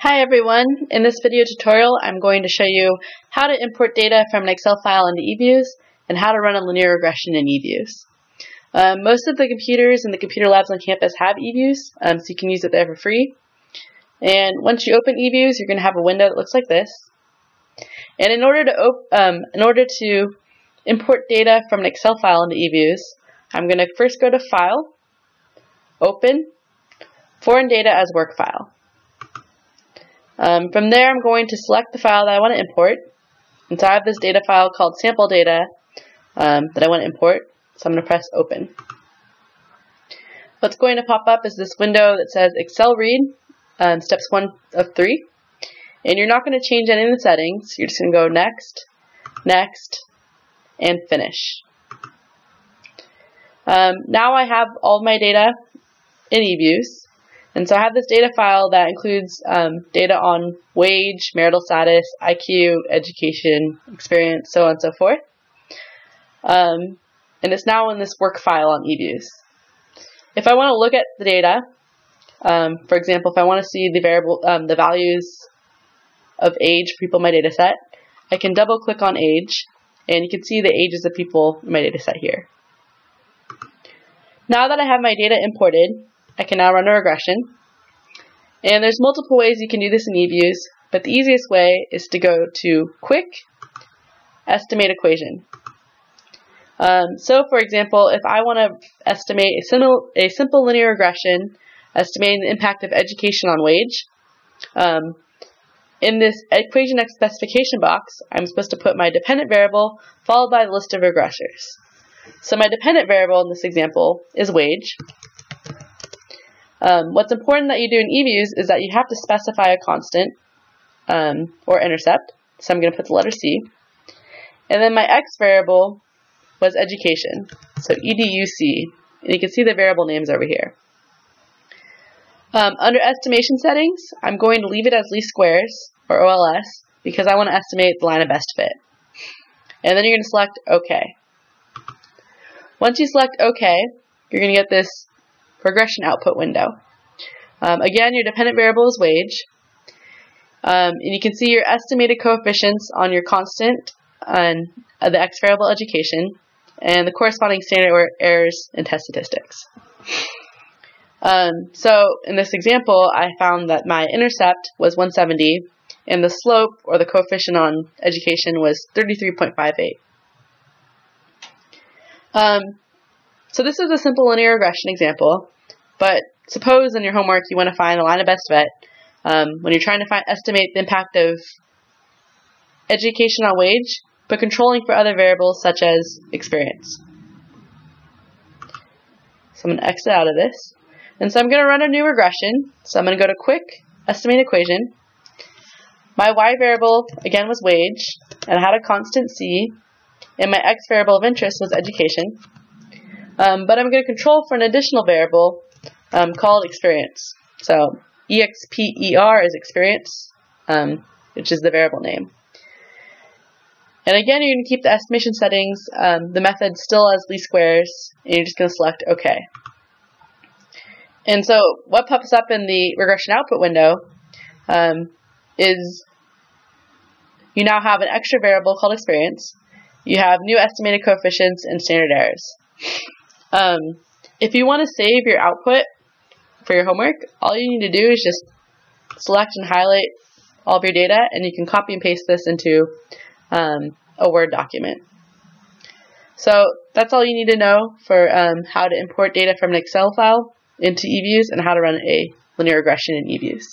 Hi everyone, in this video tutorial I'm going to show you how to import data from an Excel file into eViews and how to run a linear regression in eViews. Um, most of the computers in the computer labs on campus have eViews, um, so you can use it there for free. And once you open eViews, you're going to have a window that looks like this. And in order to um, in order to import data from an Excel file into eViews, I'm going to first go to File, Open, Foreign Data as Work File. Um, from there, I'm going to select the file that I want to import. And so I have this data file called sample data um, that I want to import. So I'm going to press open. What's going to pop up is this window that says Excel read, um, steps one of three. And you're not going to change any of the settings. You're just going to go next, next, and finish. Um, now I have all my data in eViews. And so I have this data file that includes um, data on wage, marital status, IQ, education, experience, so on and so forth. Um, and it's now in this work file on eViews. If I want to look at the data, um, for example, if I want to see the variable, um, the values of age for people in my data set, I can double click on age, and you can see the ages of people in my data set here. Now that I have my data imported, I can now run a regression. And there's multiple ways you can do this in eViews, but the easiest way is to go to Quick, Estimate Equation. Um, so, for example, if I want to estimate a simple, a simple linear regression estimating the impact of education on wage, um, in this equation X specification box, I'm supposed to put my dependent variable followed by the list of regressors. So my dependent variable in this example is wage. Um, what's important that you do in eViews is that you have to specify a constant um, or intercept. So I'm going to put the letter C. And then my x variable was education. So educ. And you can see the variable names over here. Um, under estimation settings, I'm going to leave it as least squares, or OLS, because I want to estimate the line of best fit. And then you're going to select OK. Once you select OK, you're going to get this regression output window. Um, again, your dependent variable is wage. Um, and you can see your estimated coefficients on your constant and uh, the x variable education and the corresponding standard er errors and test statistics. Um, so in this example, I found that my intercept was 170 and the slope or the coefficient on education was 33.58. So this is a simple linear regression example, but suppose in your homework you want to find the line of best fit um, when you're trying to find, estimate the impact of education on wage, but controlling for other variables such as experience. So I'm going to exit out of this. And so I'm going to run a new regression. So I'm going to go to quick estimate equation. My y variable, again, was wage, and I had a constant c, and my x variable of interest was education. Um, but I'm going to control for an additional variable um, called experience. So EXPER is experience, um, which is the variable name. And again, you're going to keep the estimation settings, um, the method still as least squares, and you're just going to select OK. And so what pops up in the regression output window um, is you now have an extra variable called experience. You have new estimated coefficients and standard errors. Um, if you want to save your output for your homework, all you need to do is just select and highlight all of your data, and you can copy and paste this into um, a Word document. So that's all you need to know for um, how to import data from an Excel file into eViews and how to run a linear regression in eViews.